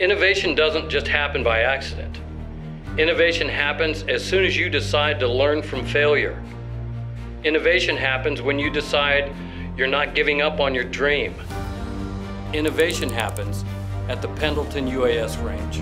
Innovation doesn't just happen by accident. Innovation happens as soon as you decide to learn from failure. Innovation happens when you decide you're not giving up on your dream. Innovation happens at the Pendleton UAS range.